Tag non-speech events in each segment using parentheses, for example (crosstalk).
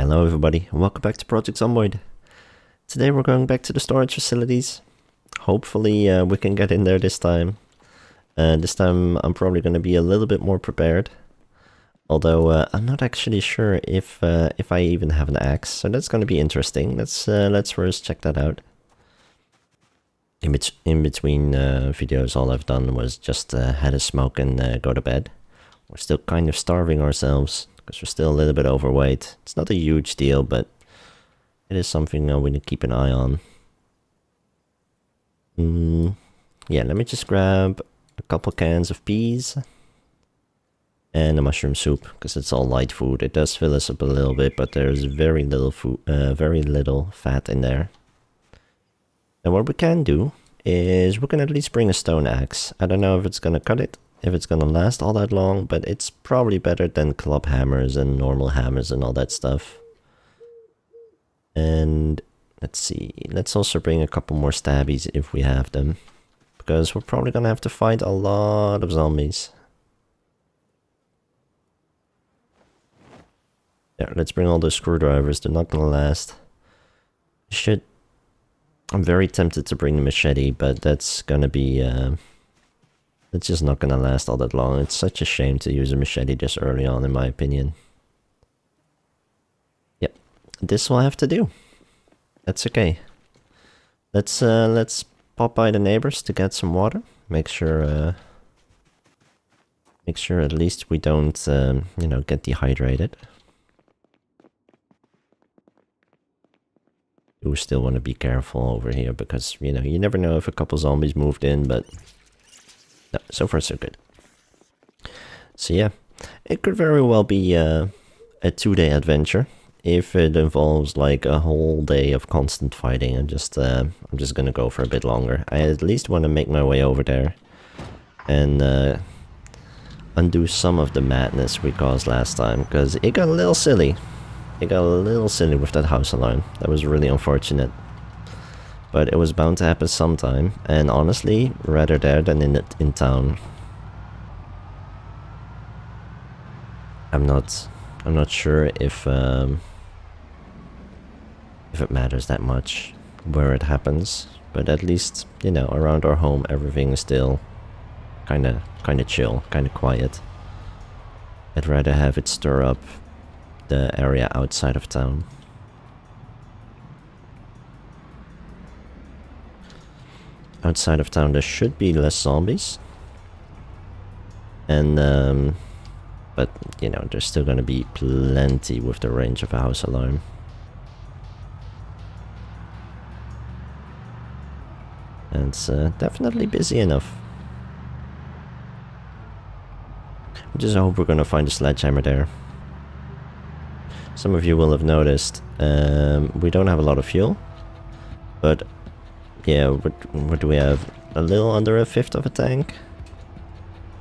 Hello everybody, and welcome back to Project Zomboid. Today we're going back to the storage facilities. Hopefully uh, we can get in there this time. Uh, this time I'm probably going to be a little bit more prepared. Although uh, I'm not actually sure if uh, if I even have an axe, so that's going to be interesting. Let's uh, let's first check that out. In, bet in between uh, videos all I've done was just had a smoke and go to bed. We're still kind of starving ourselves because we're still a little bit overweight. It's not a huge deal, but it is something uh, we need to keep an eye on. Mm, yeah, let me just grab a couple cans of peas and a mushroom soup because it's all light food. It does fill us up a little bit, but there's very little food, uh, very little fat in there. And what we can do is we can at least bring a stone axe. I don't know if it's gonna cut it if it's gonna last all that long, but it's probably better than club hammers and normal hammers and all that stuff. And let's see, let's also bring a couple more stabbies if we have them. Because we're probably gonna have to fight a lot of zombies. Yeah, let's bring all the screwdrivers, they're not gonna last. Should... I'm very tempted to bring the machete, but that's gonna be... Uh, it's just not gonna last all that long. It's such a shame to use a machete just early on, in my opinion. Yep, this will have to do. That's okay. Let's uh, let's pop by the neighbors to get some water. Make sure uh, make sure at least we don't um, you know get dehydrated. We still want to be careful over here because you know you never know if a couple zombies moved in, but no, so far so good. So yeah, it could very well be uh, a two-day adventure if it involves like a whole day of constant fighting. I'm just uh, I'm just gonna go for a bit longer. I at least want to make my way over there and uh, undo some of the madness we caused last time because it got a little silly. It got a little silly with that house alarm. That was really unfortunate but it was bound to happen sometime, and honestly, rather there than in in town. I'm not, I'm not sure if um, if it matters that much where it happens, but at least you know around our home everything is still kind of kind of chill, kind of quiet. I'd rather have it stir up the area outside of town. Outside of town there should be less zombies. And, um, but, you know, there's still gonna be plenty with the range of a house alarm. And it's uh, definitely busy enough. I just hope we're gonna find a sledgehammer there. Some of you will have noticed um, we don't have a lot of fuel, but yeah, what, what do we have? A little under a fifth of a tank?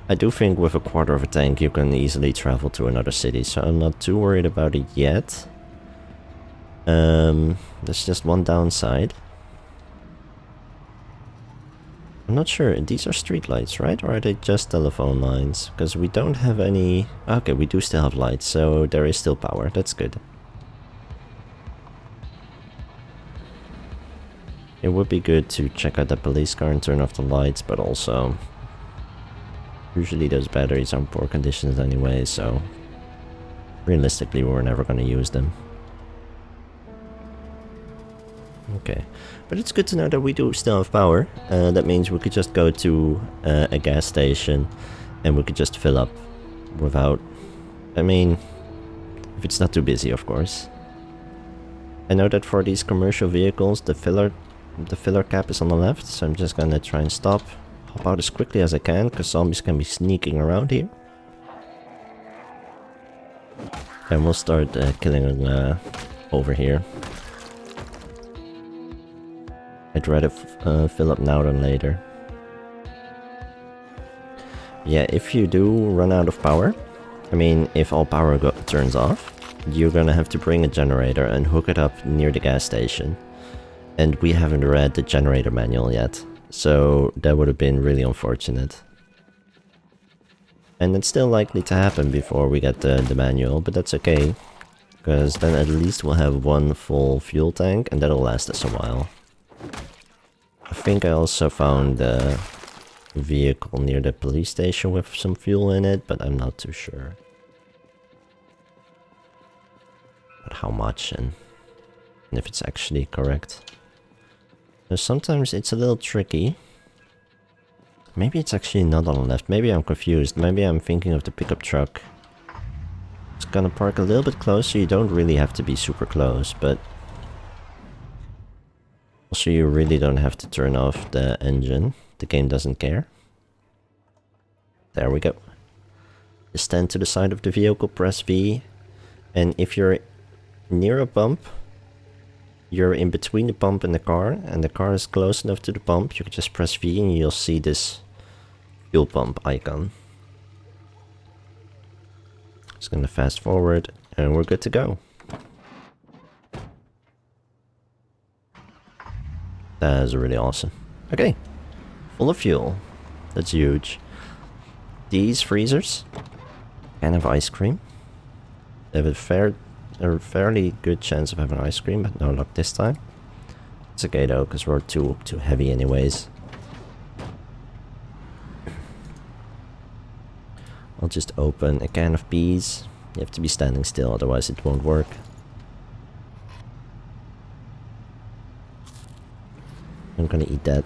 I do think with a quarter of a tank you can easily travel to another city, so I'm not too worried about it yet. Um, there's just one downside. I'm not sure, these are streetlights, right? Or are they just telephone lines? Because we don't have any... Okay, we do still have lights, so there is still power, that's good. It would be good to check out the police car and turn off the lights, but also... Usually those batteries are in poor conditions anyway, so... Realistically, we're never going to use them. Okay, but it's good to know that we do still have power. Uh, that means we could just go to uh, a gas station and we could just fill up without... I mean, if it's not too busy, of course. I know that for these commercial vehicles, the filler the filler cap is on the left, so I'm just gonna try and stop. Hop out as quickly as I can, because zombies can be sneaking around here. And we'll start uh, killing uh, over here. I'd rather uh, fill up now than later. Yeah, if you do run out of power, I mean, if all power turns off, you're gonna have to bring a generator and hook it up near the gas station and we haven't read the generator manual yet, so that would have been really unfortunate. And it's still likely to happen before we get the, the manual, but that's okay. Because then at least we'll have one full fuel tank and that'll last us a while. I think I also found a vehicle near the police station with some fuel in it, but I'm not too sure. But how much and, and if it's actually correct. Sometimes it's a little tricky. Maybe it's actually not on the left. Maybe I'm confused. Maybe I'm thinking of the pickup truck. It's gonna park a little bit closer. You don't really have to be super close, but... Also, you really don't have to turn off the engine. The game doesn't care. There we go. Just stand to the side of the vehicle, press V. And if you're near a bump, you're in between the pump and the car, and the car is close enough to the pump, you can just press V and you'll see this fuel pump icon. Just gonna fast forward and we're good to go. That is really awesome. Okay, full of fuel. That's huge. These freezers can have ice cream. They have a fair, a fairly good chance of having ice cream, but no luck this time. It's okay though, because we're too too heavy anyways. I'll just open a can of peas. You have to be standing still, otherwise it won't work. I'm gonna eat that.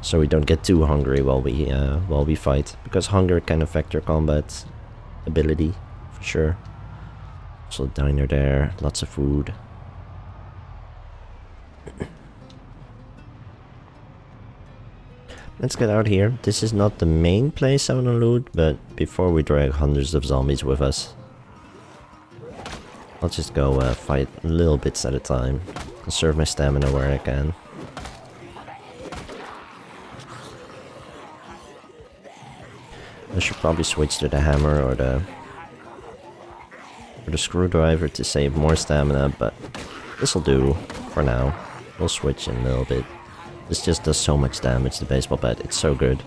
So we don't get too hungry while we uh, while we fight. Because hunger can affect your combat ability, for sure. Also diner there, lots of food. Let's get out here. This is not the main place I want to loot, but before we drag hundreds of zombies with us, I'll just go uh, fight little bits at a time. Conserve my stamina where I can. I should probably switch to the hammer or the or the screwdriver to save more stamina, but this'll do for now. We'll switch in a little bit. This just does so much damage, the baseball bat. It's so good.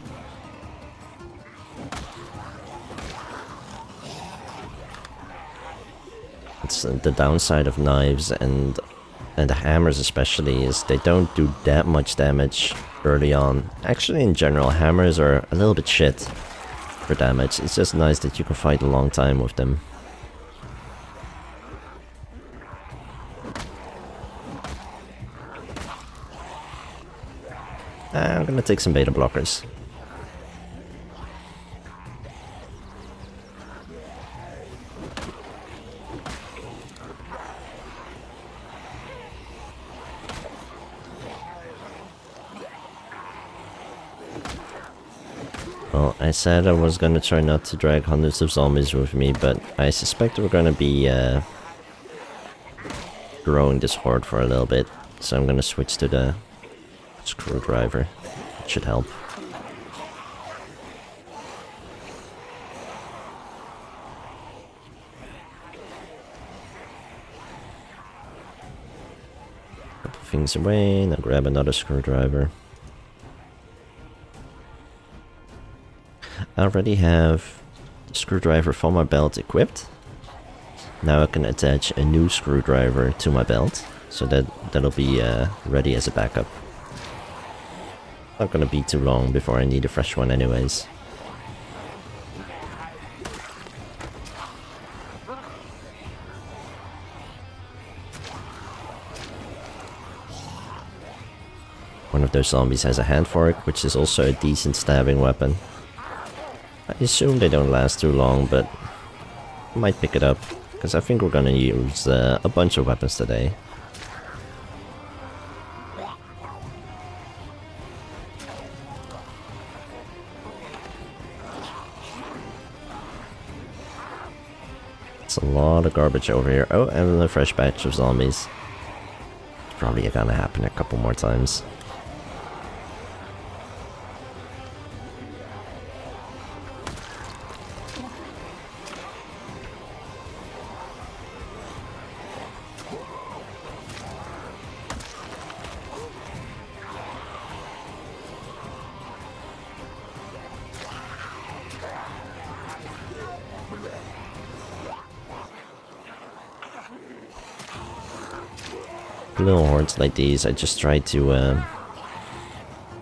It's uh, the downside of knives and and the hammers especially is they don't do that much damage early on. Actually, in general, hammers are a little bit shit for damage. It's just nice that you can fight a long time with them. I'm gonna take some beta blockers. Well, I said I was gonna try not to drag hundreds of zombies with me, but I suspect we're gonna be uh, growing this horde for a little bit, so I'm gonna switch to the screwdriver should help. Couple things away, now grab another screwdriver. I already have the screwdriver for my belt equipped. Now I can attach a new screwdriver to my belt, so that that'll be uh, ready as a backup. Not gonna be too long before I need a fresh one anyways. One of those zombies has a hand fork, which is also a decent stabbing weapon. I assume they don't last too long, but I might pick it up, because I think we're gonna use uh, a bunch of weapons today. A lot of garbage over here. Oh, and a fresh batch of zombies. Probably gonna happen a couple more times. Little hordes like these, I just try to um,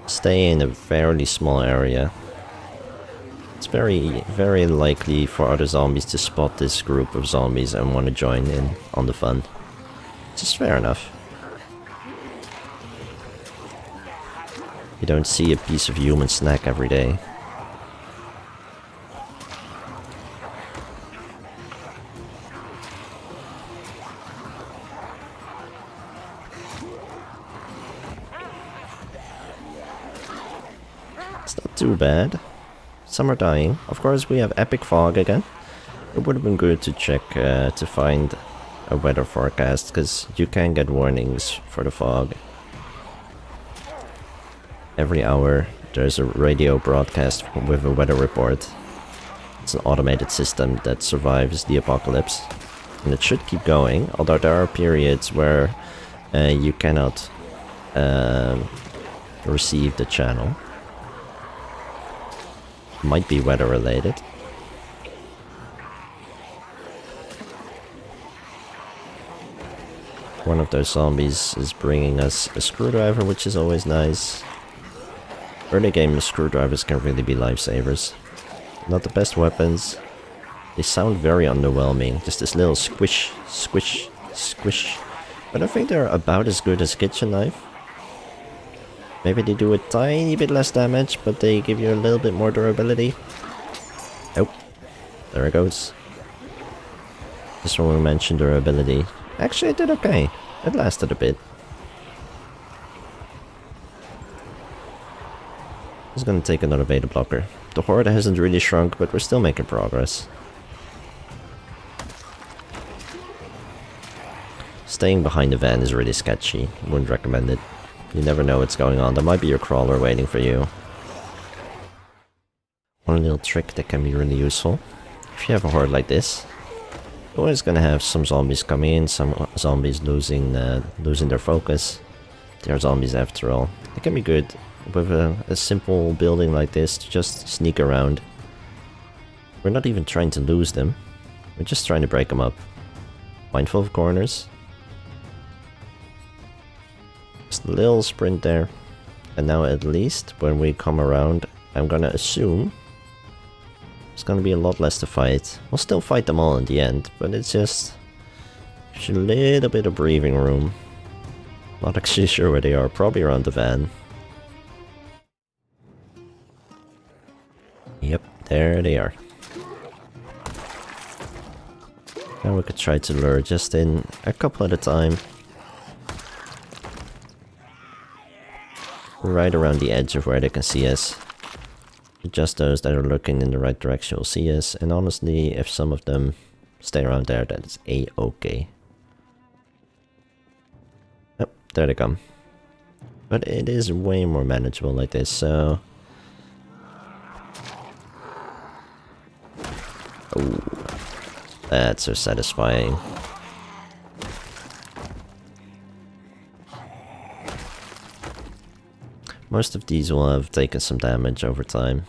stay in a fairly small area. It's very, very likely for other zombies to spot this group of zombies and want to join in on the fun. Just fair enough. You don't see a piece of human snack every day. Bad. Some are dying. Of course, we have epic fog again. It would have been good to check uh, to find a weather forecast, because you can get warnings for the fog. Every hour, there's a radio broadcast with a weather report. It's an automated system that survives the apocalypse. And it should keep going, although there are periods where uh, you cannot uh, receive the channel might be weather related. One of those zombies is bringing us a screwdriver, which is always nice. Early game screwdrivers can really be lifesavers. Not the best weapons. They sound very underwhelming. Just this little squish, squish, squish. But I think they're about as good as kitchen knife. Maybe they do a tiny bit less damage, but they give you a little bit more durability. Oh, there it goes. This one we mentioned durability. Actually, it did okay. It lasted a bit. It's gonna take another beta blocker. The horde hasn't really shrunk, but we're still making progress. Staying behind the van is really sketchy. Wouldn't recommend it. You never know what's going on. There might be your crawler waiting for you. One little trick that can be really useful. If you have a horde like this, you're always gonna have some zombies coming in, some zombies losing uh, losing their focus. They are zombies after all. It can be good with a, a simple building like this to just sneak around. We're not even trying to lose them. We're just trying to break them up. Mindful of corners. Just a little sprint there. And now at least when we come around, I'm gonna assume it's gonna be a lot less to fight. We'll still fight them all in the end, but it's just a little bit of breathing room. Not actually (laughs) sure where they are, probably around the van. Yep, there they are. Now we could try to lure just in a couple at a time. Right around the edge of where they can see us. Just those that are looking in the right direction will see us, and honestly, if some of them stay around there, that is a-okay. Oh, there they come. But it is way more manageable like this, so... That's so satisfying. Most of these will have taken some damage over time.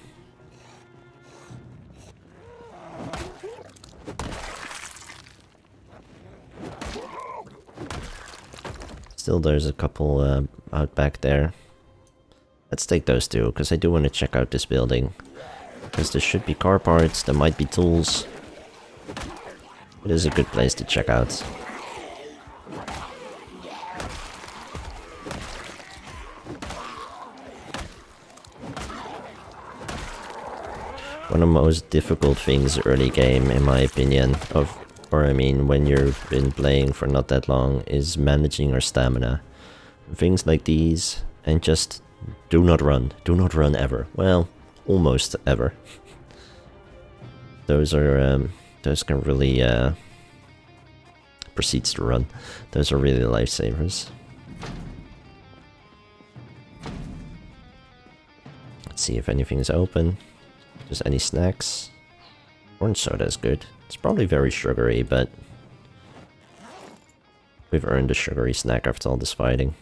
Still there's a couple uh, out back there. Let's take those two, because I do want to check out this building. Because there should be car parts, there might be tools. It is a good place to check out. One of the most difficult things early game, in my opinion, of or I mean when you've been playing for not that long, is managing your stamina. Things like these, and just do not run. Do not run ever. Well, almost ever. those are, um, those can really, uh, proceeds to run. Those are really lifesavers. Let's see if anything is open. Just any snacks? Orange soda is good. It's probably very sugary, but... We've earned a sugary snack after all this fighting.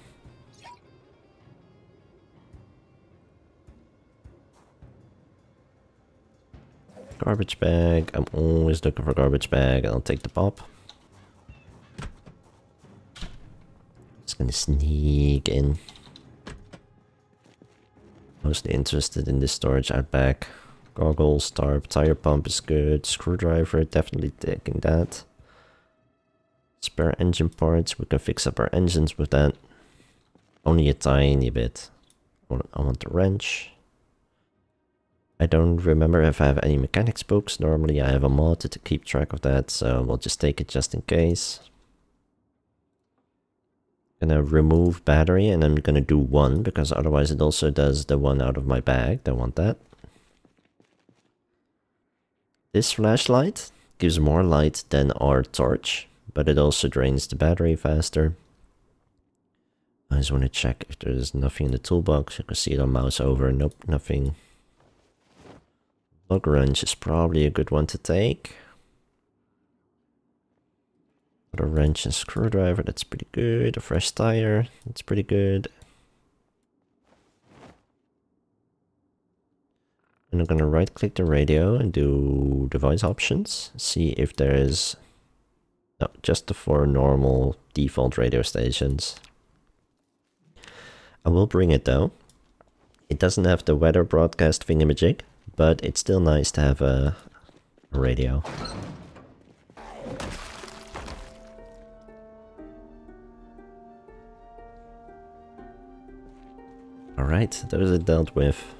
Garbage bag. I'm always looking for garbage bag. I'll take the pop. Just gonna sneak in. Mostly interested in the storage out back. Goggles, tarp, tire pump is good. Screwdriver, definitely taking that. Spare engine parts, we can fix up our engines with that. Only a tiny bit. I want, I want the wrench. I don't remember if I have any mechanics books. Normally I have a mod to keep track of that, so we'll just take it just in case. Gonna remove battery and I'm gonna do one because otherwise it also does the one out of my bag. Don't want that. This flashlight gives more light than our torch, but it also drains the battery faster. I just want to check if there's nothing in the toolbox. You can see it on mouse over. Nope, nothing. Lug wrench is probably a good one to take. Got a wrench and screwdriver, that's pretty good. A fresh tire, that's pretty good. I'm gonna right click the radio and do device options. See if there is, no, just the four normal default radio stations. I will bring it though. It doesn't have the weather broadcast thingamajig, but it's still nice to have a, a radio. Alright, those are dealt with.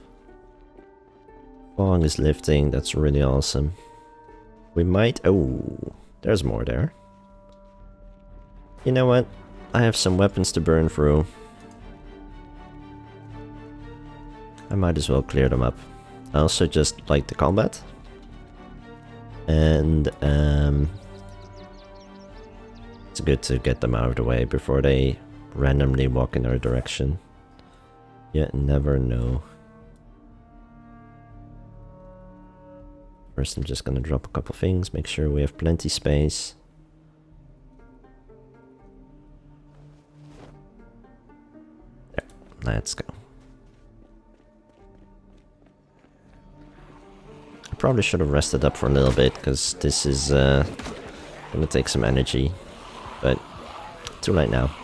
Fog is lifting, that's really awesome. We might... Oh, there's more there. You know what? I have some weapons to burn through. I might as well clear them up. I also just like the combat. And um, it's good to get them out of the way before they randomly walk in our direction. Yet never know. First I'm just gonna drop a couple things, make sure we have plenty space. There, let's go. I probably should have rested up for a little bit, because this is uh, gonna take some energy, but too late now.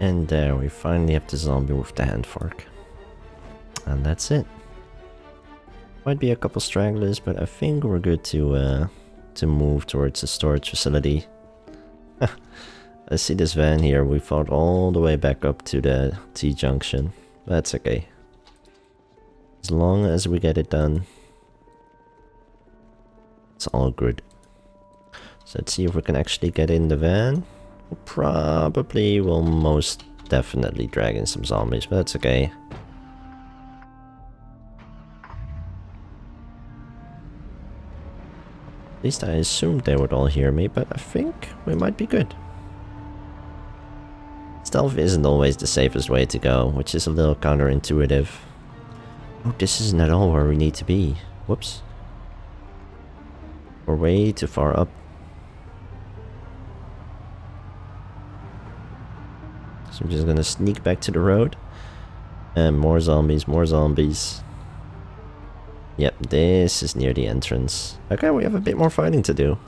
And there, we finally have the zombie with the hand fork. And that's it. Might be a couple stragglers, but I think we're good to uh, to move towards the storage facility. (laughs) I see this van here, we fought all the way back up to the T-junction. That's okay. As long as we get it done, it's all good. So let's see if we can actually get in the van. Probably will most definitely drag in some zombies, but that's okay. At least I assumed they would all hear me, but I think we might be good. Stealth isn't always the safest way to go, which is a little counterintuitive. Oh, this isn't at all where we need to be. Whoops. We're way too far up. So I'm just gonna sneak back to the road. And more zombies, more zombies. Yep, this is near the entrance. Okay, we have a bit more fighting to do.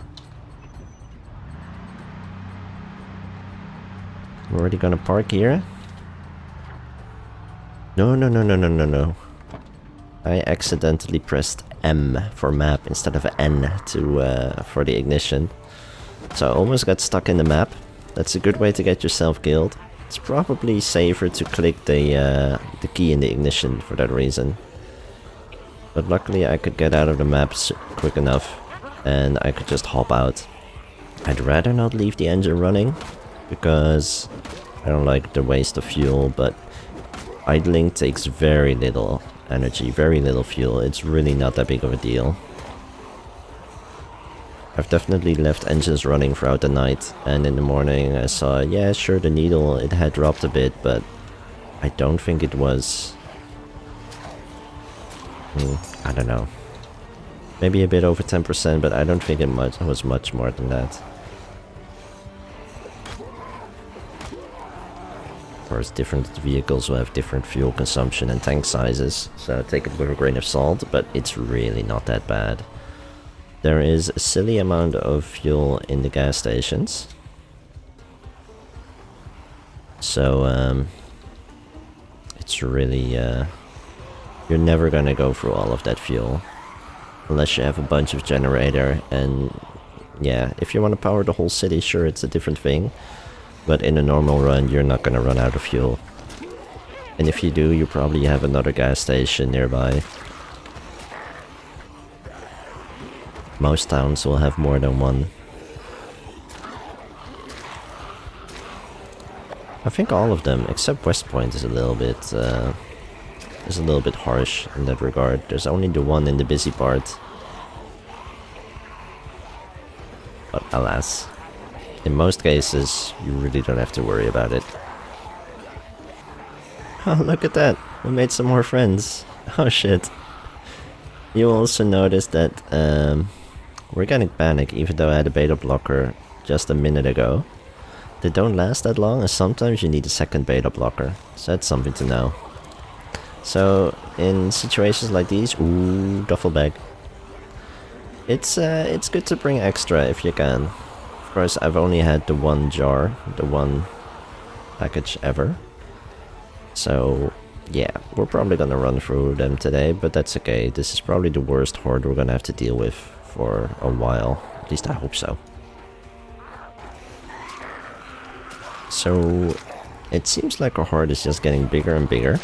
We're already gonna park here. No, no, no, no, no, no, no. I accidentally pressed M for map instead of N to uh, for the ignition. So I almost got stuck in the map. That's a good way to get yourself killed. It's probably safer to click the, uh, the key in the ignition for that reason. But luckily I could get out of the maps quick enough and I could just hop out. I'd rather not leave the engine running because I don't like the waste of fuel, but idling takes very little energy, very little fuel. It's really not that big of a deal. I've definitely left engines running throughout the night, and in the morning I saw, yeah, sure, the needle, it had dropped a bit, but I don't think it was... Hmm, I don't know. Maybe a bit over 10%, but I don't think it much, was much more than that. Of course, different vehicles will have different fuel consumption and tank sizes, so take it with a grain of salt, but it's really not that bad. There is a silly amount of fuel in the gas stations. So, um, it's really, uh, you're never gonna go through all of that fuel. Unless you have a bunch of generator and, yeah, if you want to power the whole city, sure, it's a different thing. But in a normal run, you're not gonna run out of fuel. And if you do, you probably have another gas station nearby. Most towns will have more than one. I think all of them, except West Point, is a little bit uh, is a little bit harsh in that regard. There's only the one in the busy part. But alas, in most cases, you really don't have to worry about it. (laughs) Oh, look at that! We made some more friends. (laughs) Oh shit. You also notice that um, Organic Panic, even though I had a beta blocker just a minute ago, they don't last that long and sometimes you need a second beta blocker. So that's something to know. So in situations like these, ooh, duffel bag. It's uh, it's good to bring extra if you can. Of course, I've only had the one jar, the one package ever. So yeah, we're probably gonna run through them today, but that's okay. This is probably the worst horde we're gonna have to deal with for a while. At least I hope so. So, it seems like our horde is just getting bigger and bigger,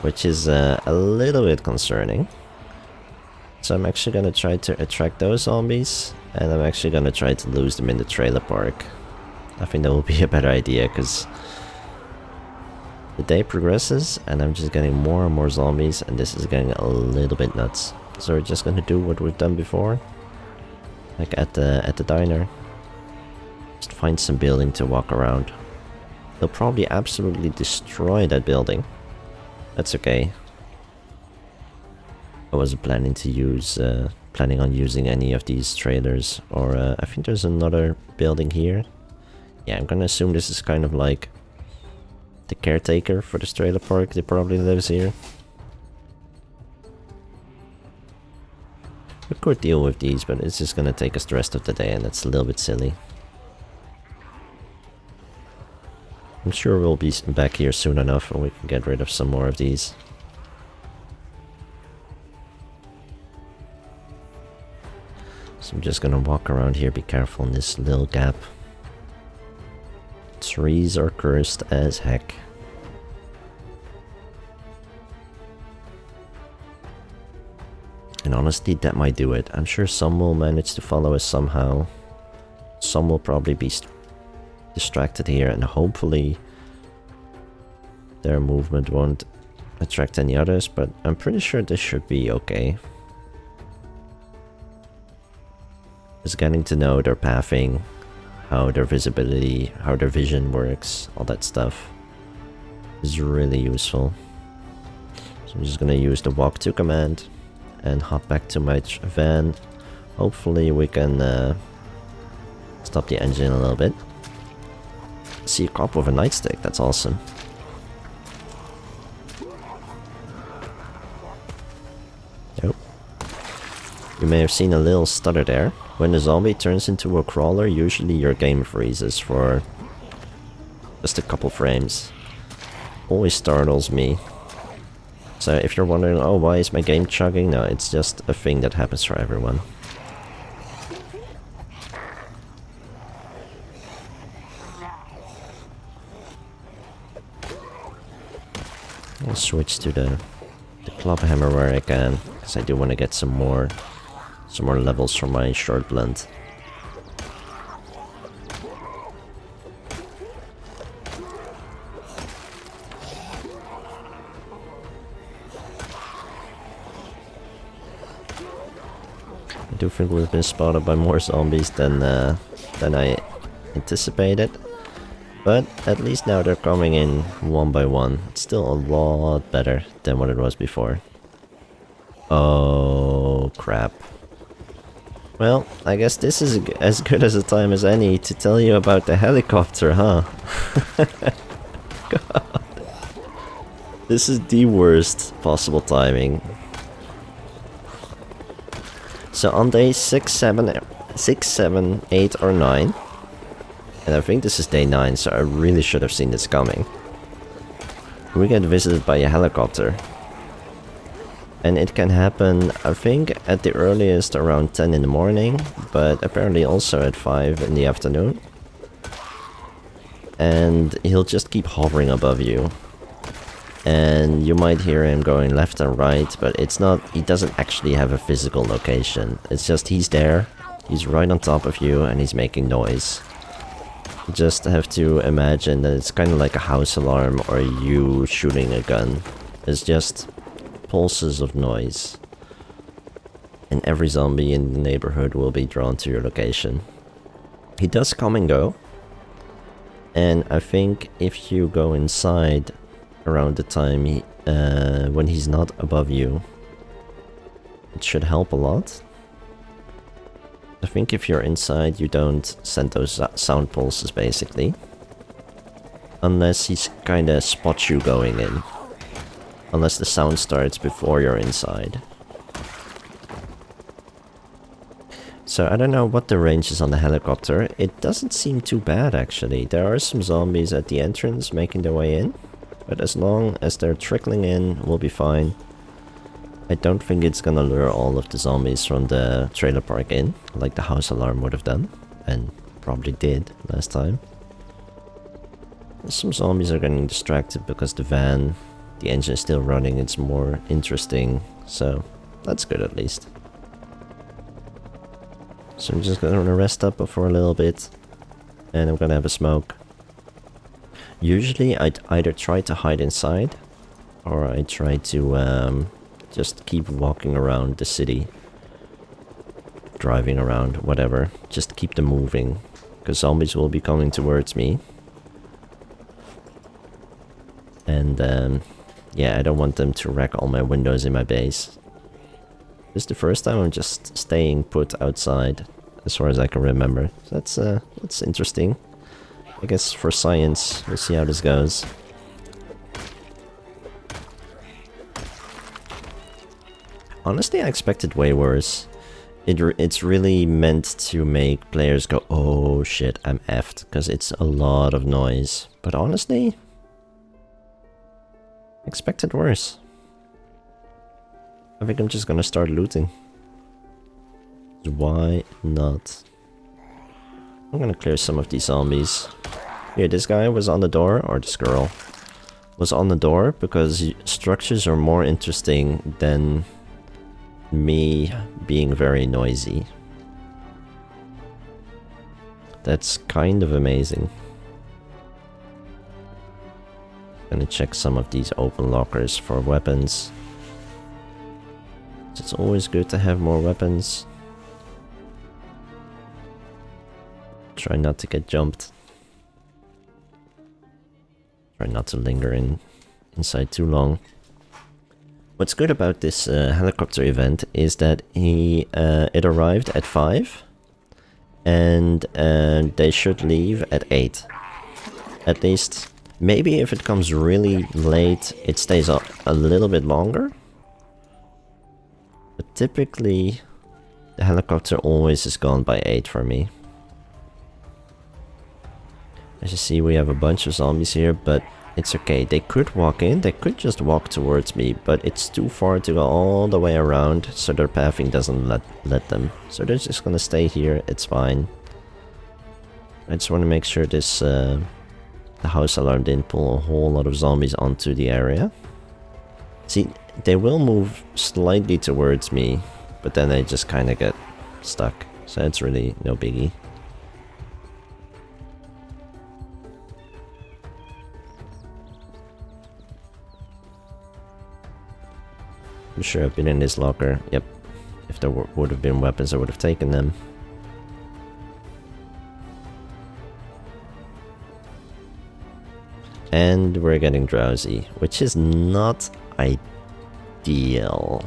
which is uh, a little bit concerning. So I'm actually gonna try to attract those zombies, and I'm actually gonna try to lose them in the trailer park. I think that will be a better idea, because the day progresses, and I'm just getting more and more zombies, and this is getting a little bit nuts. So we're just gonna do what we've done before, like at the at the diner. Just find some building to walk around. They'll probably absolutely destroy that building. That's okay. I wasn't planning to use, uh, planning on using any of these trailers, or uh, I think there's another building here. Yeah, I'm gonna assume this is kind of like the caretaker for this trailer park that probably lives here. Could deal with these, but it's just gonna take us the rest of the day and that's a little bit silly. I'm sure we'll be back here soon enough and we can get rid of some more of these. So I'm just gonna walk around here, be careful in this little gap. Trees are cursed as heck. And honestly, that might do it. I'm sure some will manage to follow us somehow. Some will probably be distracted here and hopefully their movement won't attract any others, but I'm pretty sure this should be okay. Just getting to know their pathing, how their visibility, how their vision works, all that stuff is really useful. So I'm just gonna use the walk to command and hop back to my van. Hopefully we can uh, stop the engine a little bit. See a cop with a nightstick, that's awesome. Yep. You may have seen a little stutter there. When the zombie turns into a crawler, usually your game freezes for just a couple frames. Always startles me. So if you're wondering, oh, why is my game chugging? No, it's just a thing that happens for everyone. I'll switch to the, the club hammer where I can, because I do want to get some more some more levels from my short blunt. Do think we've been spotted by more zombies than uh, than I anticipated. But at least now they're coming in one by one. It's still a lot better than what it was before. Oh, crap. Well, I guess this is as good as a time as any to tell you about the helicopter, huh? (laughs) God. This is the worst possible timing. So on day 6, 7, 6, 7, 8 or 9, and I think this is day 9, so I really should have seen this coming. We get visited by a helicopter. And it can happen, I think, at the earliest around 10 in the morning, but apparently also at 5 in the afternoon. And he'll just keep hovering above you. And you might hear him going left and right, but it's not, he doesn't actually have a physical location. It's just he's there, he's right on top of you, and he's making noise. You just have to imagine that it's kind of like a house alarm or you shooting a gun. It's just pulses of noise. And every zombie in the neighborhood will be drawn to your location. He does come and go. And I think if you go inside around the time he, uh, when he's not above you, it should help a lot. I think if you're inside, you don't send those sound pulses, basically. Unless he's kinda spots you going in. Unless the sound starts before you're inside. So I don't know what the range is on the helicopter. It doesn't seem too bad actually. There are some zombies at the entrance making their way in. But as long as they're trickling in, we'll be fine. I don't think it's gonna lure all of the zombies from the trailer park in, like the house alarm would have done. And probably did last time. Some zombies are getting distracted because the van the engine is still running, it's more interesting. So that's good at least. So I'm just gonna rest up for a little bit. And I'm gonna have a smoke. Usually I'd either try to hide inside. Or I try to um, just keep walking around the city. Driving around, whatever. Just keep them moving. Because zombies will be coming towards me. And um, yeah, I don't want them to wreck all my windows in my base. This is the first time I'm just staying put outside, as far as I can remember. So that's, uh, that's interesting. I guess for science, we'll see how this goes. Honestly, I expected way worse. It it's really meant to make players go, oh shit, I'm effed, because it's a lot of noise. But honestly, Expected worse. I think I'm just gonna start looting. Why not? I'm gonna clear some of these zombies. Here, this guy was on the door, or this girl was on the door because structures are more interesting than me being very noisy. That's kind of amazing. Gonna check some of these open lockers for weapons. It's always good to have more weapons. Try not to get jumped. Try not to linger in inside too long. What's good about this uh, helicopter event is that he uh, it arrived at 5 and uh, they should leave at 8. At least Maybe if it comes really late, it stays up a little bit longer. But typically, the helicopter always is gone by 8 for me. As you see, we have a bunch of zombies here, but it's okay. They could walk in, they could just walk towards me, but it's too far to go all the way around, so their pathing doesn't let, let them. So they're just gonna stay here, it's fine. I just want to make sure this uh, the house alarm didn't pull a whole lot of zombies onto the area. See, they will move slightly towards me, but then they just kind of get stuck. So it's really no biggie. I'm sure I've been in this locker. Yep. If there would have been weapons, I would have taken them. And we're getting drowsy, which is not ideal.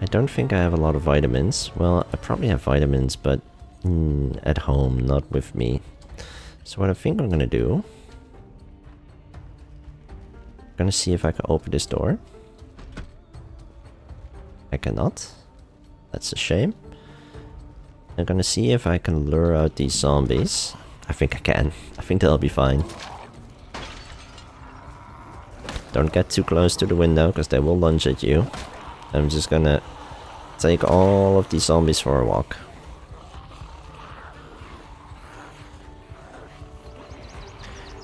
I don't think I have a lot of vitamins. Well, I probably have vitamins, but mm, at home, not with me. So what I think I'm gonna do... Gonna see if I can open this door. I cannot. That's a shame. I'm gonna see if I can lure out these zombies. I think I can. I think they'll be fine. Don't get too close to the window, because they will lunge at you. I'm just gonna take all of these zombies for a walk.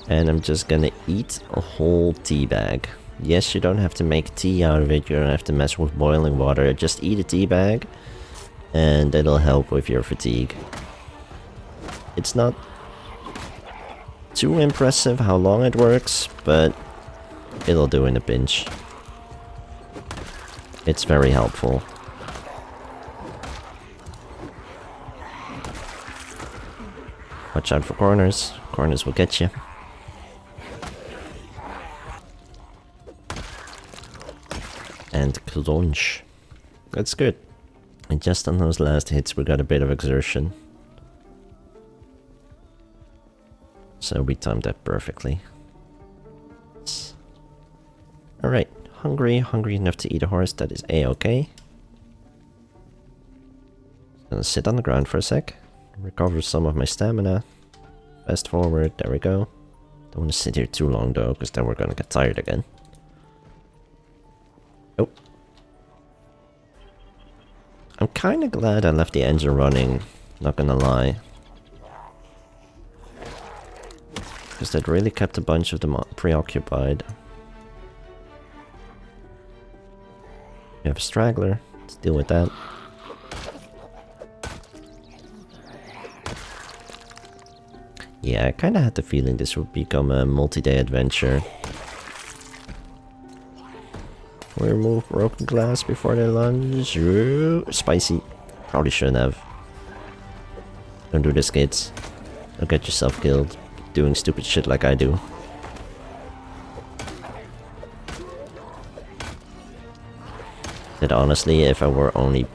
And I'm just gonna eat a whole tea bag. Yes, you don't have to make tea out of it, you don't have to mess with boiling water, just eat a tea bag and it'll help with your fatigue. It's not too impressive how long it works, but it'll do in a pinch. It's very helpful. Watch out for corners. Corners will get you. And crunch. That's good. And just on those last hits we got a bit of exertion. So we timed that perfectly. Alright, hungry, hungry enough to eat a horse, that is a-okay. Gonna sit on the ground for a sec, recover some of my stamina. Fast forward, there we go. Don't want to sit here too long though, because then we're gonna get tired again. I'm kinda glad I left the engine running, not gonna lie. Because that really kept a bunch of them preoccupied. We have a straggler, let's deal with that. Yeah, I kinda had the feeling this would become a multi-day adventure. Remove broken glass before they lunge. Ooh, spicy. Probably shouldn't have. Don't do this, kids. Don't get yourself killed doing stupid shit like I do. That honestly, if I were only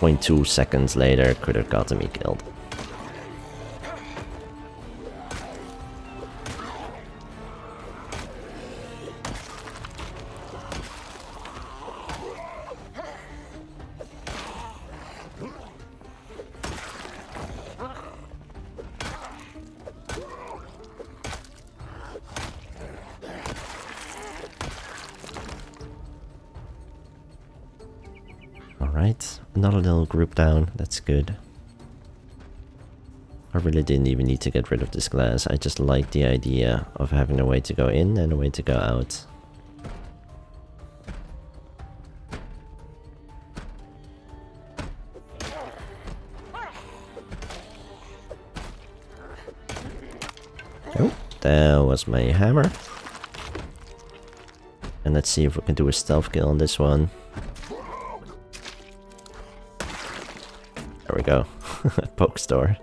0.2 seconds later, could have gotten me killed. That's good. I really didn't even need to get rid of this glass, I just like the idea of having a way to go in and a way to go out. Oh, there was my hammer. And let's see if we can do a stealth kill on this one. (laughs) Poke store.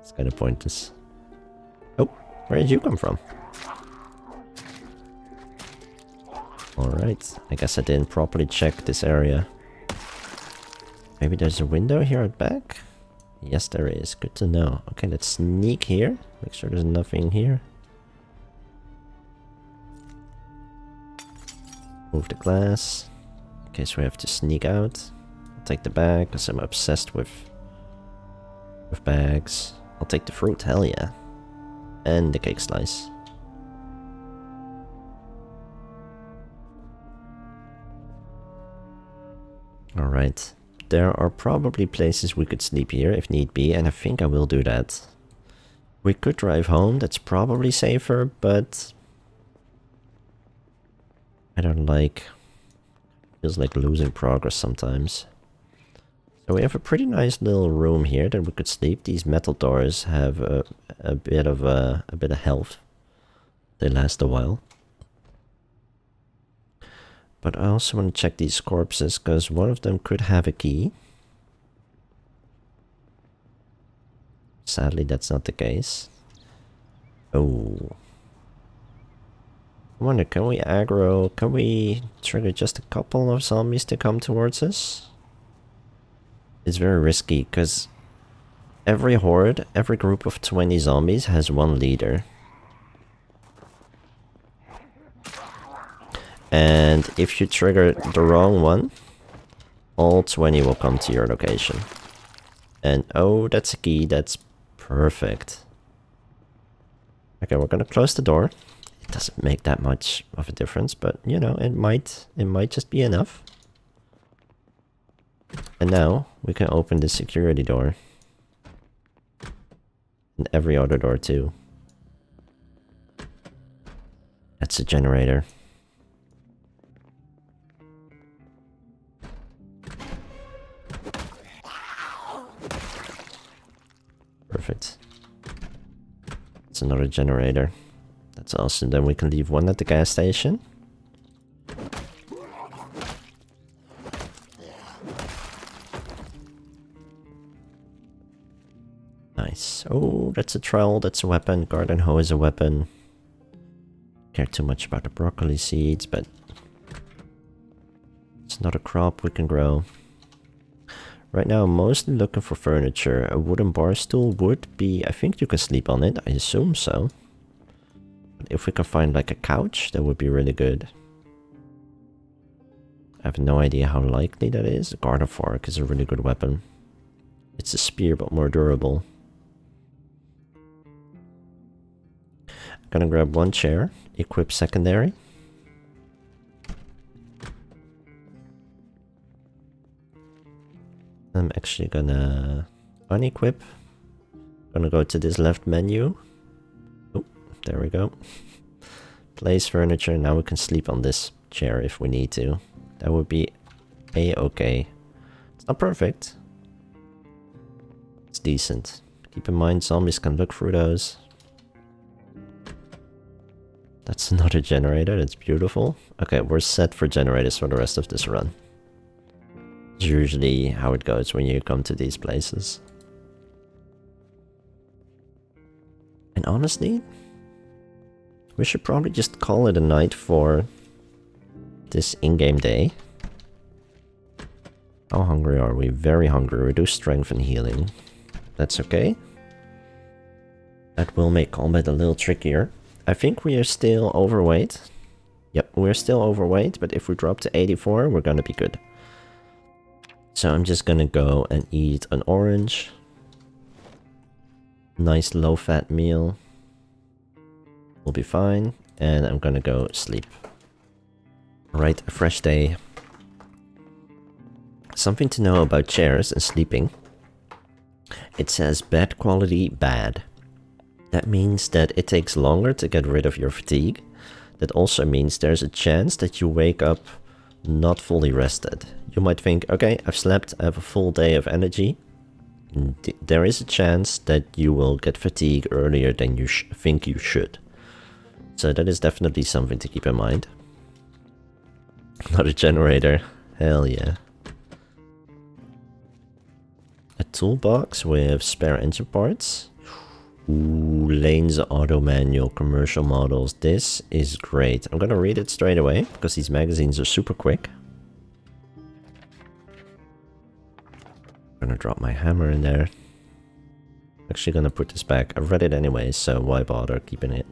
It's kind of pointless. Oh, where did you come from? Alright, I guess I didn't properly check this area. Maybe there's a window here at back? Yes, there is. Good to know. Okay, let's sneak here. Make sure there's nothing here. Move the glass. In case we have to sneak out. Take the bag, because I'm obsessed with... with bags. I'll take the fruit, hell yeah. And the cake slice. Alright. There are probably places we could sleep here if need be, and I think I will do that. We could drive home, that's probably safer, but... I don't like... Feels like losing progress sometimes. So we have a pretty nice little room here that we could sleep. These metal doors have a, a bit of a, a bit of health. They last a while. But I also want to check these corpses, because one of them could have a key. Sadly, that's not the case. Oh. I wonder, can we aggro, can we trigger just a couple of zombies to come towards us? It's very risky, because every horde, every group of 20 zombies has one leader. And if you trigger the wrong one, all 20 will come to your location. And oh, that's a key, that's perfect. Okay, we're gonna close the door. It doesn't make that much of a difference, but you know, it might it might just be enough. And now we can open the security door. And every other door too. That's a generator. Perfect. It's another generator. That's awesome. Then we can leave one at the gas station. That's a trowel, that's a weapon. Garden hoe is a weapon. Care too much about the broccoli seeds, but it's not a crop we can grow. Right now, I'm mostly looking for furniture. A wooden bar stool would be... I think you can sleep on it. I assume so. But if we can find like a couch, that would be really good. I have no idea how likely that is. A garden fork is a really good weapon. It's a spear, but more durable. Gonna grab one chair, equip secondary. I'm actually gonna unequip. Gonna go to this left menu. Oh, there we go. Place furniture. Now we can sleep on this chair if we need to. That would be a-okay. It's not perfect. It's decent. Keep in mind zombies can look through those. That's another generator, it's beautiful. Okay, we're set for generators for the rest of this run. It's usually how it goes when you come to these places. And honestly, we should probably just call it a night for this in-game day. How hungry are we? Very hungry. Reduce strength and healing. That's okay. That will make combat a little trickier. I think we are still overweight. Yep, we're still overweight, but if we drop to 84, we're gonna be good. So I'm just gonna go and eat an orange. Nice low-fat meal. We'll be fine. And I'm gonna go sleep. Right, a fresh day. Something to know about chairs and sleeping. It says bad quality bad. That means that it takes longer to get rid of your fatigue. That also means there's a chance that you wake up not fully rested. You might think, okay, I've slept, I have a full day of energy. There is a chance that you will get fatigue earlier than you think you should. So that is definitely something to keep in mind. Not a generator. Hell yeah. A toolbox with spare engine parts. Ooh, Laine's Auto Manual Commercial Models. This is great. I'm gonna read it straight away, because these magazines are super quick. I'm gonna drop my hammer in there. Actually gonna put this back. I've read it anyway, so why bother keeping it?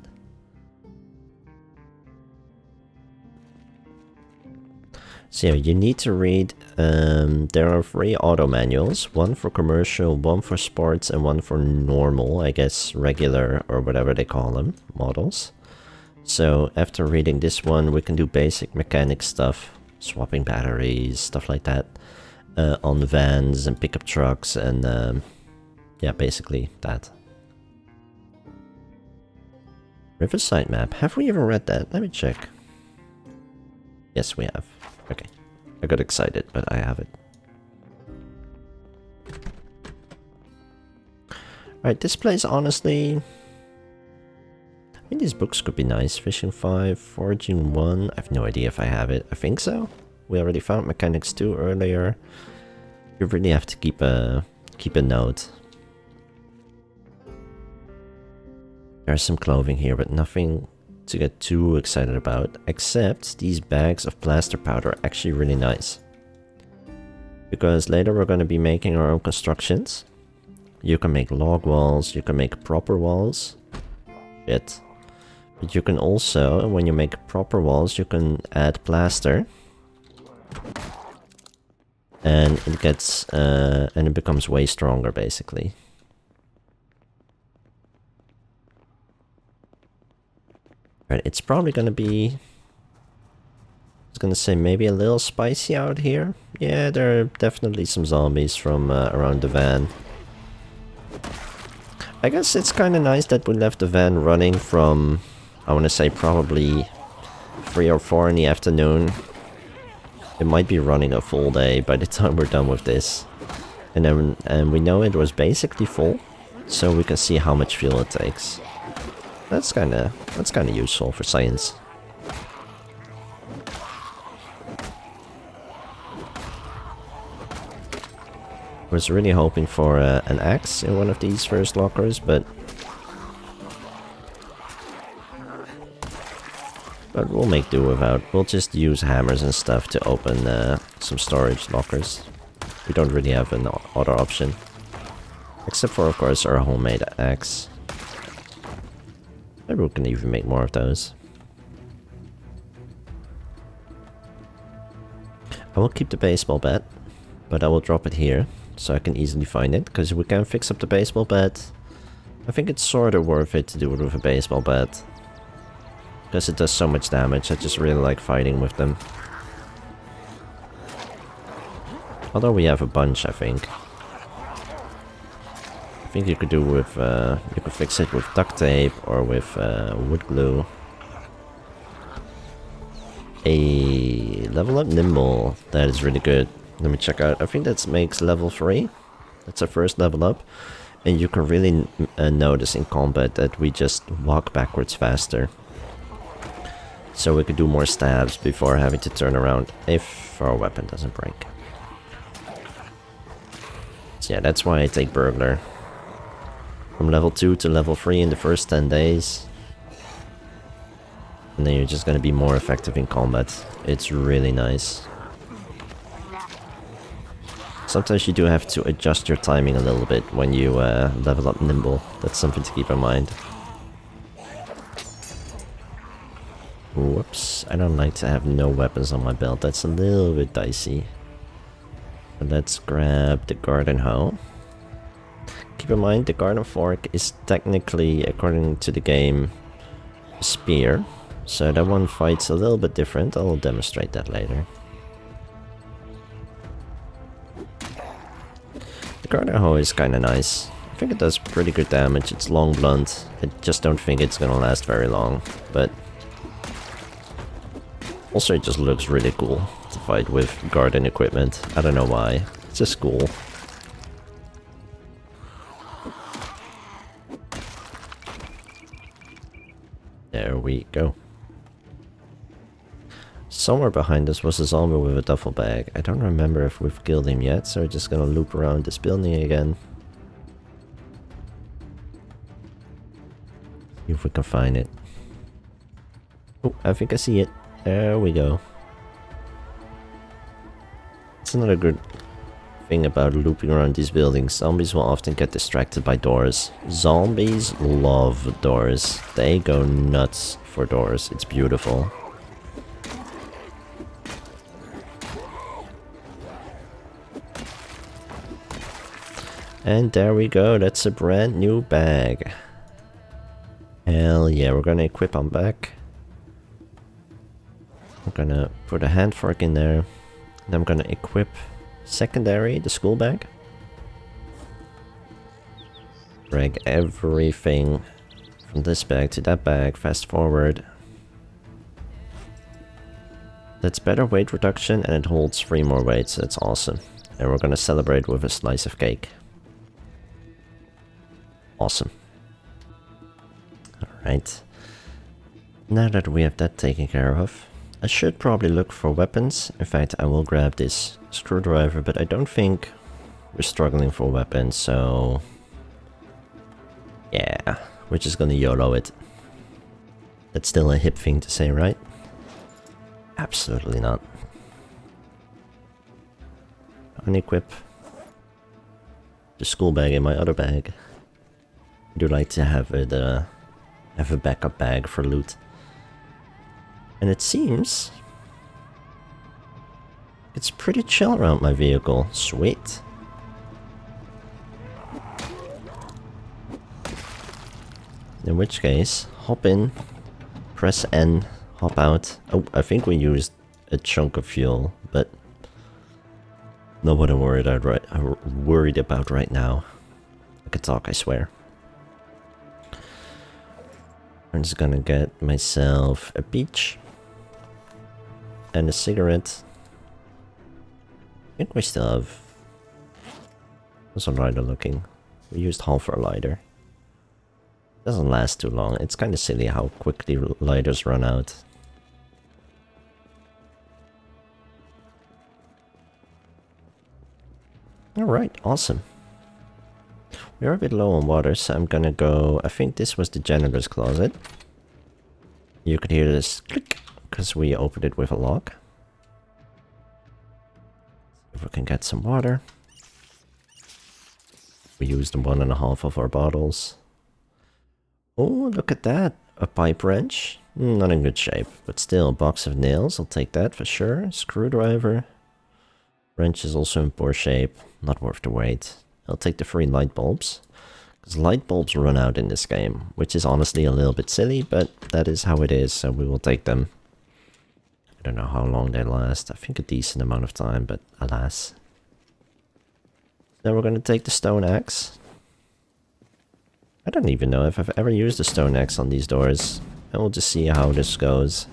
So you need to read, um, there are three auto manuals, one for commercial, one for sports, and one for normal, I guess regular, or whatever they call them, models. So after reading this one, we can do basic mechanic stuff, swapping batteries, stuff like that, uh, on vans and pickup trucks, and um, yeah, basically that. Riverside map, have we ever read that? Let me check. Yes, we have. Okay. I got excited, but I have it. Right, this place honestly... I mean, these books could be nice. Fishing 5, Foraging 1. I have no idea if I have it. I think so. We already found Mechanics 2 earlier. You really have to keep a keep a note. There's some clothing here, but nothing to get too excited about, except these bags of plaster powder are actually really nice. Because later we're going to be making our own constructions. You can make log walls, you can make proper walls. Shit. But you can also, when you make proper walls, you can add plaster. And it gets, uh, and it becomes way stronger, basically. Right, it's probably gonna be... I was gonna say maybe a little spicy out here. Yeah, there are definitely some zombies from uh, around the van. I guess it's kind of nice that we left the van running from, I want to say probably 3 or 4 in the afternoon. It might be running a full day by the (laughs) time we're done with this. And then and we know it was basically full, so we can see how much fuel it takes. That's kinda that's kinda useful for science. I was really hoping for uh, an axe in one of these first lockers, but... But we'll make do without. We'll just use hammers and stuff to open uh, some storage lockers. We don't really have an other option. Except for, of course, our homemade axe. Maybe we can even make more of those. I will keep the baseball bat, but I will drop it here so I can easily find it, because we can fix up the baseball bat. I think it's sort of worth it to do it with a baseball bat. Because it does so much damage, I just really like fighting with them. Although we have a bunch, I think. Think you could do with, uh, you could fix it with duct tape or with uh, wood glue. A level up nimble, that is really good. Let me check out. I think that makes level 3. That's our first level up. And you can really uh, notice in combat that we just walk backwards faster. So we could do more stabs before having to turn around if our weapon doesn't break. So yeah, that's why I take Burglar. From level 2 to level 3 in the first 10 days. And then you're just gonna be more effective in combat. It's really nice. Sometimes you do have to adjust your timing a little bit when you uh, level up Nimble. That's something to keep in mind. Whoops, I don't like to have no weapons on my belt. That's a little bit dicey. But let's grab the garden hoe. Keep in mind, the garden fork is technically, according to the game, spear. So that one fights a little bit different. I'll demonstrate that later. The garden hoe is kinda nice. I think it does pretty good damage, it's long blunt. I just don't think it's gonna last very long, but... Also it just looks really cool to fight with garden equipment. I don't know why. It's just cool. Go. Somewhere behind us was a zombie with a duffel bag. I don't remember if we've killed him yet, so we're just gonna loop around this building again. See if we can find it. Oh, I think I see it. There we go. It's another good thing about looping around these buildings. Zombies will often get distracted by doors. Zombies love doors. They go nuts for doors. It's beautiful. And there we go, that's a brand new bag. Hell yeah, we're gonna equip on back. I'm gonna put a hand fork in there. And I'm gonna equip secondary, the school bag. Drag everything from this bag to that bag, fast forward. That's better weight reduction and it holds three more weights, that's awesome. And we're gonna celebrate with a slice of cake. Awesome. Alright. Now that we have that taken care of, I should probably look for weapons. In fact, I will grab this screwdriver, but I don't think we're struggling for weapons, so... Yeah, we're just gonna YOLO it. That's still a hip thing to say, right? Absolutely not. Unequip the school bag in my other bag. I do like to have uh, have a backup bag for loot. And it seems it's pretty chill around my vehicle. Sweet. In which case, hop in, press N, hop out. Oh, I think we used a chunk of fuel, but not what I'm worried right, worried about right now. I can talk, I swear. I'm just gonna get myself a peach and a cigarette. I think we still have some lighter looking. We used half our lighter. Doesn't last too long. It's kind of silly how quickly lighters run out. Alright, awesome. We are a bit low on water, so I'm gonna go... I think this was the janitor's closet. You could hear this click, because we opened it with a lock. If we can get some water. We used one and a half of our bottles. Oh, look at that. A pipe wrench. Hmm, not in good shape, but still, a box of nails. I'll take that for sure. Screwdriver. Wrench is also in poor shape. Not worth the weight. I'll take the three light bulbs. Because light bulbs run out in this game, which is honestly a little bit silly, but that is how it is, so we will take them. I don't know how long they last. I think a decent amount of time, but alas. Now we're going to take the stone axe. I don't even know if I've ever used a stone axe on these doors. And we'll just see how this goes.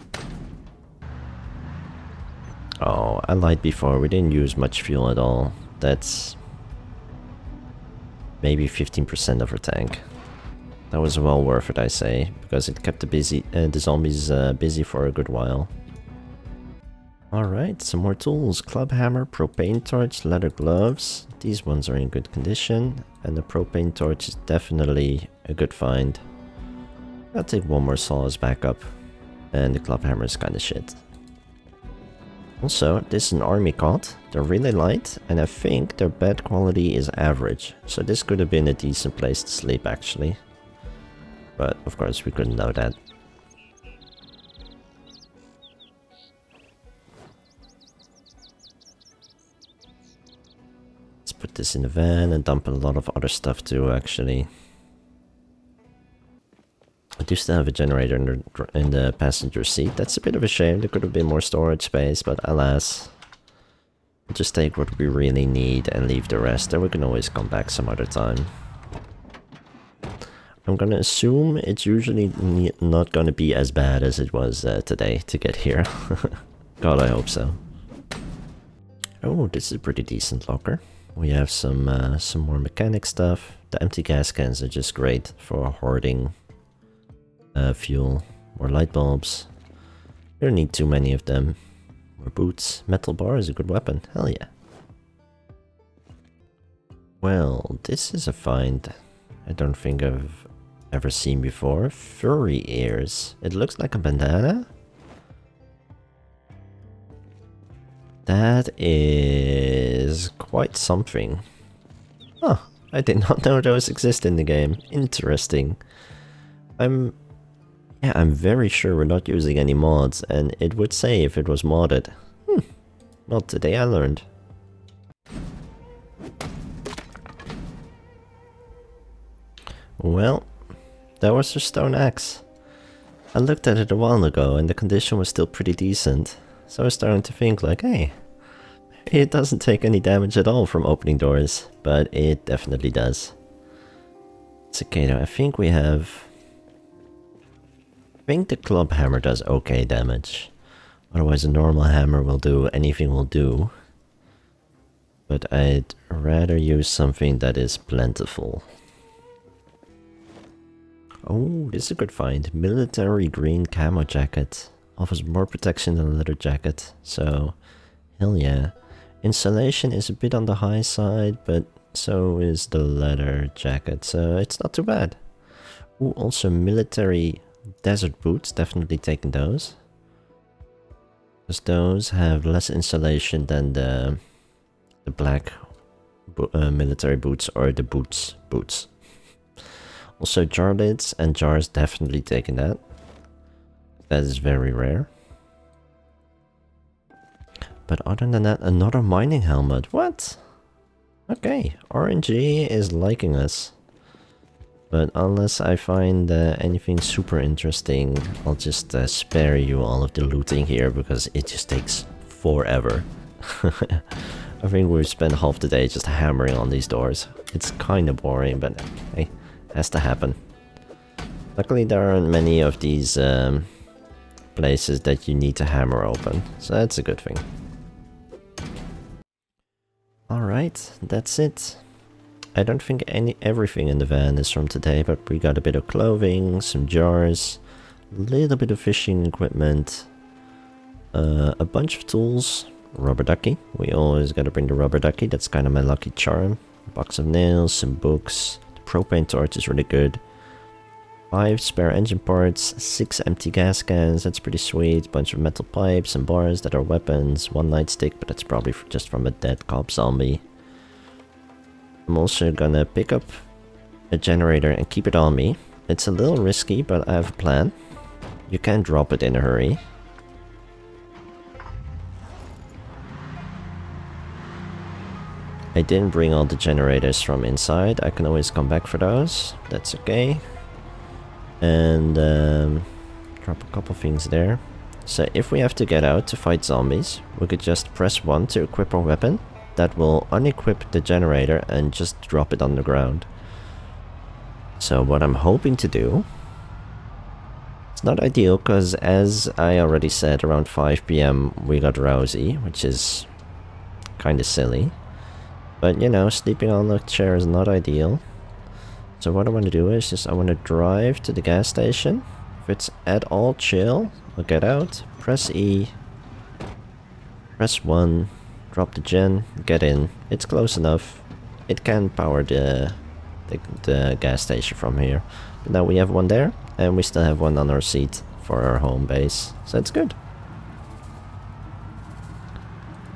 Oh, I lied before. We didn't use much fuel at all. That's maybe 15% of our tank. That was well worth it, I say, because it kept the busy uh, the zombies uh, busy for a good while. Alright, some more tools. Club hammer, propane torch, leather gloves. These ones are in good condition, and the propane torch is definitely a good find. I'll take one more saw as backup, and the club hammer is kinda shit. Also, this is an army cot. They're really light, and I think their bed quality is average. So this could have been a decent place to sleep, actually. But, of course, we couldn't know that. Put this in the van and dump a lot of other stuff too, actually. I do still have a generator in the, in the passenger seat. That's a bit of a shame. There could have been more storage space, but alas. We'll just take what we really need and leave the rest, and we can always come back some other time. I'm gonna assume it's usually not gonna be as bad as it was uh, today to get here. (laughs) God, I hope so. Oh, this is a pretty decent locker. We have some uh, some more mechanic stuff. The empty gas cans are just great for hoarding uh, fuel, more light bulbs. You don't need too many of them. More boots. Metal bar is a good weapon. Hell yeah. Well, this is a find I don't think I've ever seen before. Furry ears. It looks like a bandana. That is quite something. Huh, I did not know those exist in the game. Interesting. I'm yeah, I'm very sure we're not using any mods, and it would say if it was modded. Hmm. Well, today I learned. Well, that was a stone axe. I looked at it a while ago and the condition was still pretty decent. So I was starting to think like, hey, it doesn't take any damage at all from opening doors, but it definitely does. Though, I think we have I think the club hammer does okay damage. Otherwise a normal hammer will do, anything will do. But I'd rather use something that is plentiful. Oh, this is a good find. Military green camo jacket. Offers more protection than a leather jacket. So, hell yeah. Insulation is a bit on the high side, but so is the leather jacket. So it's not too bad. Ooh, also military desert boots, definitely taking those. Because those have less insulation than the, the black uh, military boots or the boots boots. Also jar lids and jars definitely taking that. That is very rare. But other than that, another mining helmet. What? Okay, RNG is liking us. But unless I find uh, anything super interesting, I'll just uh, spare you all of the looting here because it just takes forever. (laughs) I think we've spent half the day just hammering on these doors. It's kinda boring, but hey, has to happen. Luckily there aren't many of these um, places that you need to hammer open, so that's a good thing. Alright, that's it. I don't think any everything in the van is from today, but we got a bit of clothing, some jars, a little bit of fishing equipment, uh, a bunch of tools, rubber ducky. We always gotta bring the rubber ducky, that's kind of my lucky charm. A box of nails, some books, the propane torch is really good. Five spare engine parts, six empty gas cans, that's pretty sweet. Bunch of metal pipes and bars that are weapons, one nightstick, but that's probably just from a dead cop zombie. I'm also gonna pick up a generator and keep it on me. It's a little risky, but I have a plan. You can drop it in a hurry. I didn't bring all the generators from inside. I can always come back for those. That's okay. And um, drop a couple things there. So if we have to get out to fight zombies, we could just press 1 to equip our weapon that will unequip the generator and just drop it on the ground. So what I'm hoping to do... It's not ideal because as I already said around 5pm we got Rosie, which is kinda silly. But you know, sleeping on the chair is not ideal. So what I want to do is just I want to drive to the gas station. If it's at all chill, I'll get out, press E, press 1, Drop the gen, get in. It's close enough. It can power the, the, the gas station from here. But now we have one there, and we still have one on our seat for our home base. So it's good.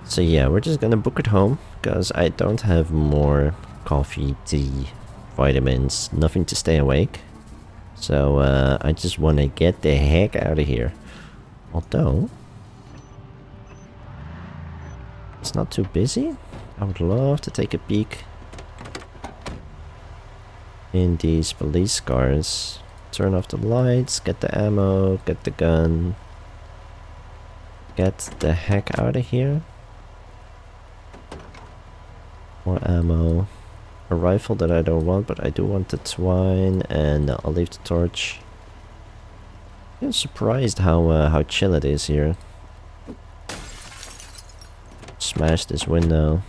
So yeah, we're just gonna book it home, because I don't have more coffee, tea, vitamins, nothing to stay awake. So uh, I just want to get the heck out of here. Although, it's not too busy. I would love to take a peek in these police cars. Turn off the lights, get the ammo, get the gun. Get the heck out of here. More ammo. A rifle that I don't want, but I do want the twine, and I'll leave the torch. I'm surprised how uh, how chill it is here. Smash this window.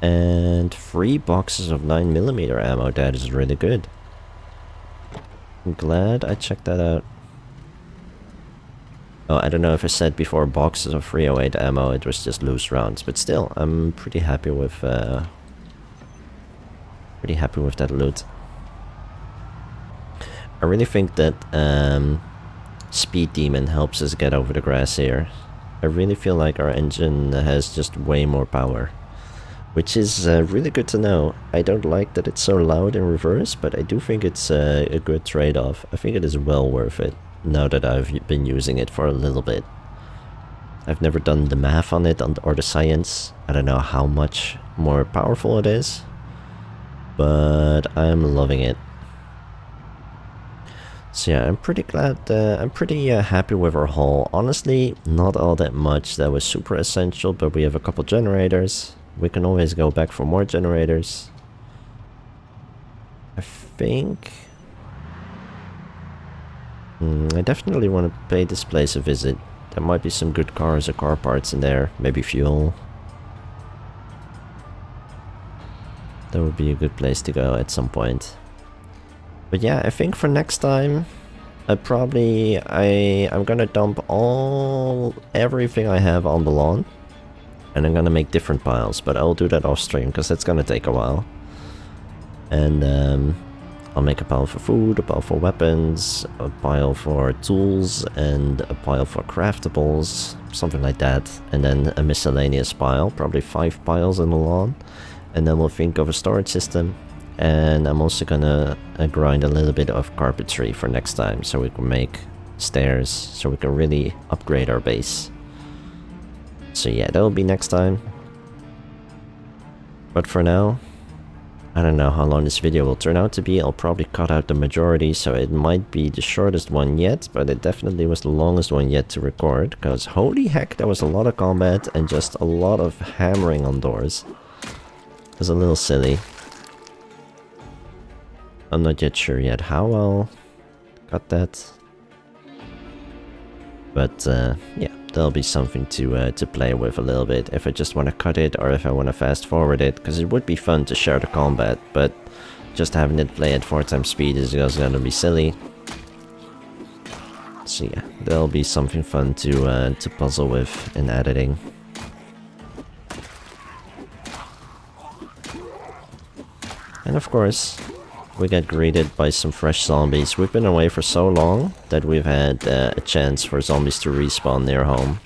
And three boxes of 9mm ammo, that is really good. I'm glad I checked that out. Oh, I don't know if I said before boxes of 308 ammo, it was just loose rounds, but still, I'm pretty happy with, uh, pretty happy with that loot. I really think that um, Speed Demon helps us get over the grass here. I really feel like our engine has just way more power. Which is uh, really good to know. I don't like that it's so loud in reverse, but I do think it's uh, a good trade-off. I think it is well worth it, now that I've been using it for a little bit. I've never done the math on it or the science. I don't know how much more powerful it is. But I'm loving it. So yeah, I'm pretty glad, uh, I'm pretty uh, happy with our haul. Honestly, not all that much that was super essential, but we have a couple generators. We can always go back for more generators. I think... Mm, I definitely want to pay this place a visit. There might be some good cars or car parts in there, maybe fuel. That would be a good place to go at some point. But yeah, I think for next time, I probably I I'm gonna dump all everything I have on the lawn, and I'm gonna make different piles. But I'll do that off stream because it's gonna take a while. And um, I'll make a pile for food, a pile for weapons, a pile for tools, and a pile for craftables, something like that. And then a miscellaneous pile, probably five piles in the lawn. And then we'll think of a storage system. And I'm also gonna uh, grind a little bit of carpentry for next time, so we can make stairs, so we can really upgrade our base. So yeah, that'll be next time. But for now, I don't know how long this video will turn out to be. I'll probably cut out the majority, so it might be the shortest one yet, but it definitely was the longest one yet to record, because holy heck, there was a lot of combat and just a lot of hammering on doors. It was a little silly. I'm not yet sure yet how I'll cut that. But uh, yeah, there'll be something to uh, to play with a little bit if I just want to cut it or if I want to fast forward it because it would be fun to share the combat but just having it play at 4 times speed is just gonna be silly. So yeah there'll be something fun to uh, to puzzle with in editing. And of course we get greeted by some fresh zombies. We've been away for so long that we've had uh, a chance for zombies to respawn near home.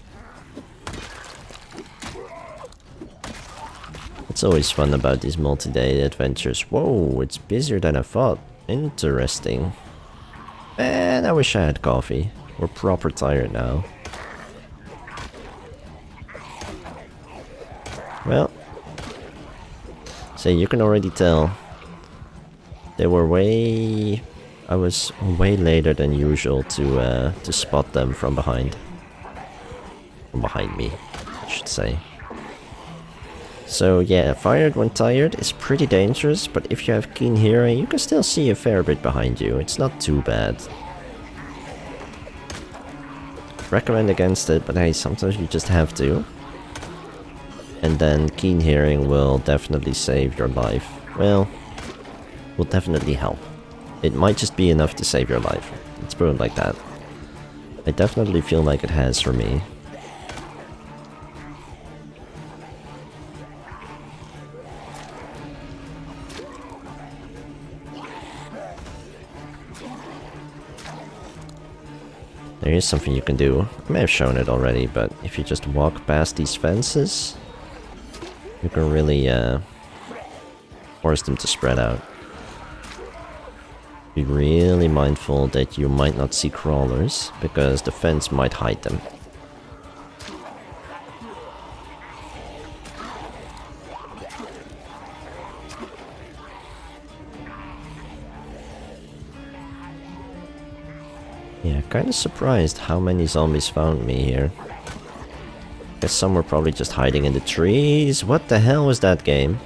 It's always fun about these multi-day adventures. Whoa, it's busier than I thought. Interesting. Man, I wish I had coffee. We're proper tired now. Well, so you can already tell they were way... I was way later than usual to uh, to spot them from behind. From behind me, I should say. So yeah, fired when tired is pretty dangerous, but if you have keen hearing, you can still see a fair bit behind you. It's not too bad. Recommend against it, but hey, sometimes you just have to. And then keen hearing will definitely save your life. Well, will definitely help. It might just be enough to save your life. Let's put it like that. I definitely feel like it has for me. There is something you can do. I may have shown it already, but if you just walk past these fences, you can really uh, force them to spread out. Be really mindful that you might not see crawlers, because the fence might hide them. Yeah, kinda surprised how many zombies found me here. Guess some were probably just hiding in the trees. What the hell was that game?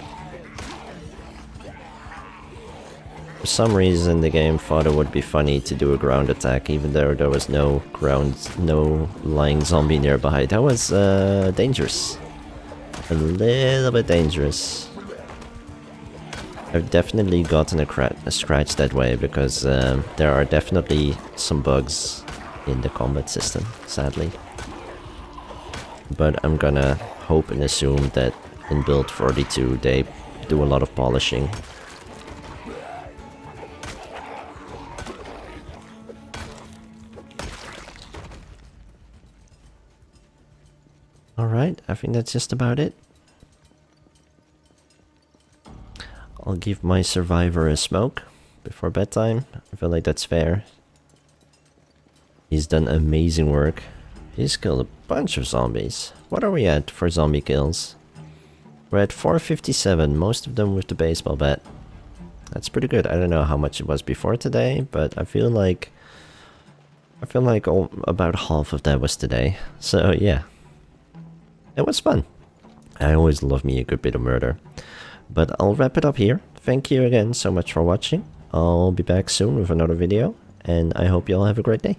Some reason the game thought it would be funny to do a ground attack even though there was no ground, no lying zombie nearby. That was uh, dangerous. A little bit dangerous. I've definitely gotten a, a scratch that way because um, there are definitely some bugs in the combat system, sadly. But I'm gonna hope and assume that in build 42 they do a lot of polishing think that's just about it. I'll give my survivor a smoke before bedtime. I feel like that's fair. He's done amazing work. He's killed a bunch of zombies. What are we at for zombie kills? We're at 457, most of them with the baseball bat. That's pretty good. I don't know how much it was before today, but I feel like... I feel like all, about half of that was today. So yeah, it was fun. I always love me a good bit of murder. But I'll wrap it up here. Thank you again so much for watching. I'll be back soon with another video, and I hope you all have a great day.